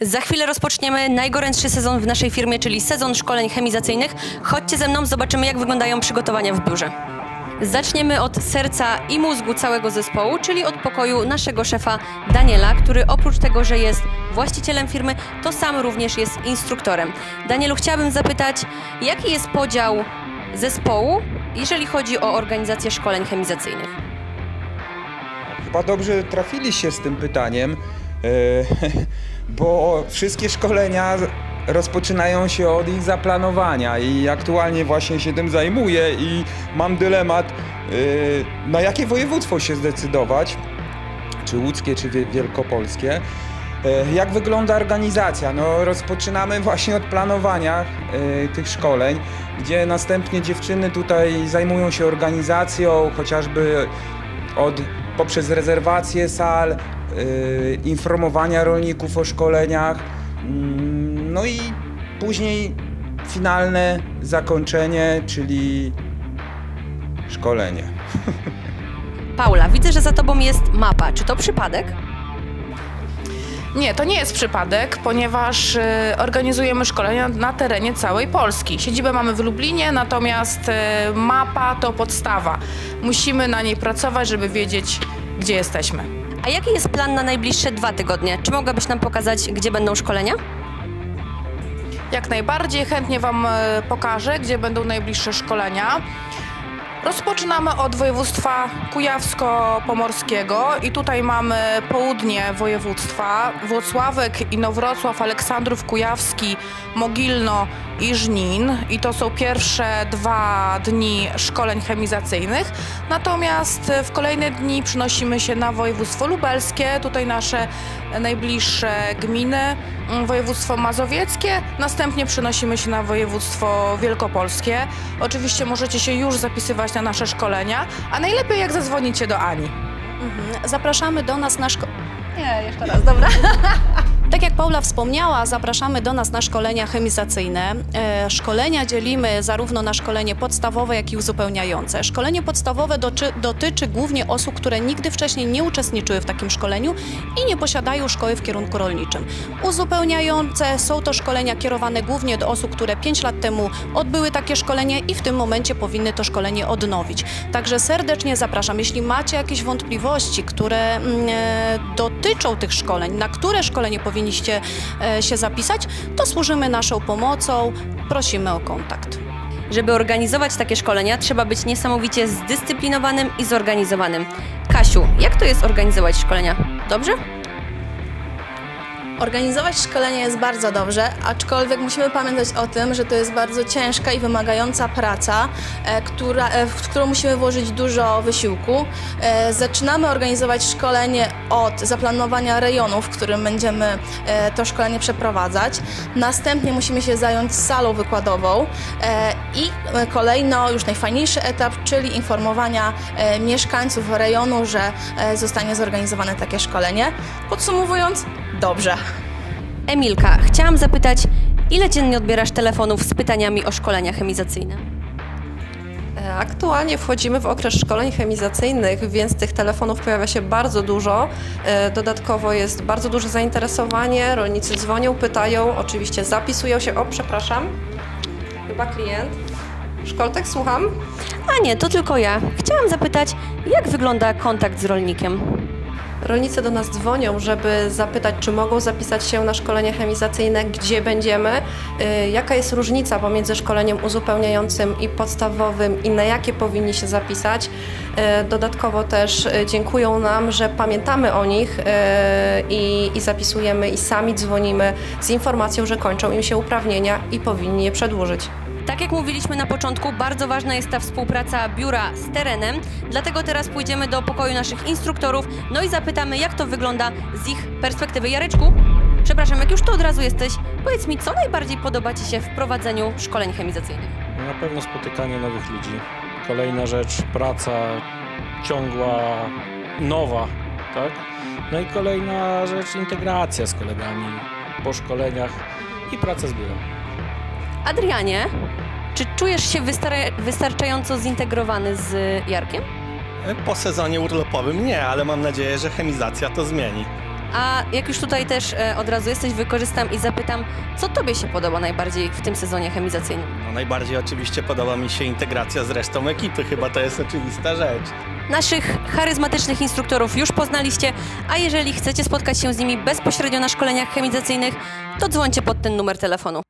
Za chwilę rozpoczniemy najgorętszy sezon w naszej firmie, czyli sezon szkoleń chemizacyjnych. Chodźcie ze mną, zobaczymy jak wyglądają przygotowania w biurze. Zaczniemy od serca i mózgu całego zespołu, czyli od pokoju naszego szefa Daniela, który oprócz tego, że jest właścicielem firmy, to sam również jest instruktorem. Danielu, chciałabym zapytać, jaki jest podział zespołu, jeżeli chodzi o organizację szkoleń chemizacyjnych? Chyba dobrze trafiliście z tym pytaniem, e, bo wszystkie szkolenia rozpoczynają się od ich zaplanowania i aktualnie właśnie się tym zajmuję i mam dylemat, e, na jakie województwo się zdecydować, czy łódzkie, czy wie- wielkopolskie. E, Jak wygląda organizacja? No, rozpoczynamy właśnie od planowania e, tych szkoleń, gdzie następnie dziewczyny tutaj zajmują się organizacją, chociażby od, poprzez rezerwację sal, informowania rolników o szkoleniach, mm, no i później finalne zakończenie, czyli szkolenie. Paula, widzę, że za tobą jest mapa. Czy to przypadek? Nie, to nie jest przypadek, ponieważ y, organizujemy szkolenia na terenie całej Polski. Siedzibę mamy w Lublinie, natomiast y, mapa to podstawa. Musimy na niej pracować, żeby wiedzieć, gdzie jesteśmy. A jaki jest plan na najbliższe dwa tygodnie? Czy mogłabyś nam pokazać, gdzie będą szkolenia? Jak najbardziej chętnie Wam e, pokażę, gdzie będą najbliższe szkolenia. Rozpoczynamy od województwa kujawsko-pomorskiego i tutaj mamy południe województwa, Włocławek, Inowrocław, Aleksandrów Kujawski, Mogilno i Żnin. I to są pierwsze dwa dni szkoleń chemizacyjnych. Natomiast w kolejne dni przynosimy się na województwo lubelskie, tutaj nasze najbliższe gminy, województwo mazowieckie, następnie przenosimy się na województwo wielkopolskie. Oczywiście możecie się już zapisywać na nasze szkolenia, a najlepiej jak zadzwonicie do Ani. Mhm. Zapraszamy do nas na szko... Nie, jeszcze raz, dobra. Tak jak Paula wspomniała, zapraszamy do nas na szkolenia chemizacyjne. E, szkolenia dzielimy zarówno na szkolenie podstawowe, jak i uzupełniające. Szkolenie podstawowe doczy, dotyczy głównie osób, które nigdy wcześniej nie uczestniczyły w takim szkoleniu i nie posiadają szkoły w kierunku rolniczym. Uzupełniające są to szkolenia kierowane głównie do osób, które 5 lat temu odbyły takie szkolenie i w tym momencie powinny to szkolenie odnowić. Także serdecznie zapraszam. Jeśli macie jakieś wątpliwości, które mm, e, dotyczą tych szkoleń, na które szkolenie powinniście e, się zapisać, to służymy naszą pomocą. Prosimy o kontakt. Żeby organizować takie szkolenia, trzeba być niesamowicie zdyscyplinowanym i zorganizowanym. Kasiu, jak to jest organizować szkolenia? Dobrze? Organizować szkolenie jest bardzo dobrze, aczkolwiek musimy pamiętać o tym, że to jest bardzo ciężka i wymagająca praca, e, która, e, w którą musimy włożyć dużo wysiłku. E, Zaczynamy organizować szkolenie od zaplanowania rejonu, w którym będziemy to szkolenie przeprowadzać. Następnie musimy się zająć salą wykładową i kolejno już najfajniejszy etap, czyli informowania mieszkańców rejonu, że zostanie zorganizowane takie szkolenie. Podsumowując, dobrze. Emilka, chciałam zapytać, ile dziennie odbierasz telefonów z pytaniami o szkolenia chemizacyjne? E, Aktualnie wchodzimy w okres szkoleń chemizacyjnych, więc tych telefonów pojawia się bardzo dużo. E, Dodatkowo jest bardzo duże zainteresowanie, rolnicy dzwonią, pytają, oczywiście zapisują się. O, przepraszam, chyba klient. Szkoltek, słucham. A nie, to tylko ja. Chciałam zapytać, jak wygląda kontakt z rolnikiem? Rolnicy do nas dzwonią, żeby zapytać, czy mogą zapisać się na szkolenie chemizacyjne, gdzie będziemy, y, jaka jest różnica pomiędzy szkoleniem uzupełniającym i podstawowym i na jakie powinni się zapisać. Y, Dodatkowo też y, dziękują nam, że pamiętamy o nich i, i zapisujemy i sami dzwonimy z informacją, że kończą im się uprawnienia i powinni je przedłużyć. Tak jak mówiliśmy na początku, bardzo ważna jest ta współpraca biura z terenem, dlatego teraz pójdziemy do pokoju naszych instruktorów, no i zapytamy, jak to wygląda z ich perspektywy. Jareczku, przepraszam, jak już tu od razu jesteś, powiedz mi, co najbardziej podoba Ci się w prowadzeniu szkoleń chemizacyjnych? Na pewno spotykanie nowych ludzi. Kolejna rzecz, praca ciągła, nowa, tak? No i kolejna rzecz, integracja z kolegami po szkoleniach i praca z biurem. Adrianie, czy czujesz się wystar- wystarczająco zintegrowany z Jarkiem? Po sezonie urlopowym nie, ale mam nadzieję, że chemizacja to zmieni. A jak już tutaj też e, od razu jesteś, wykorzystam i zapytam, co Tobie się podoba najbardziej w tym sezonie chemizacyjnym? No, najbardziej oczywiście podoba mi się integracja z resztą ekipy, chyba to jest oczywista rzecz. Naszych charyzmatycznych instruktorów już poznaliście, a jeżeli chcecie spotkać się z nimi bezpośrednio na szkoleniach chemizacyjnych, to dzwońcie pod ten numer telefonu.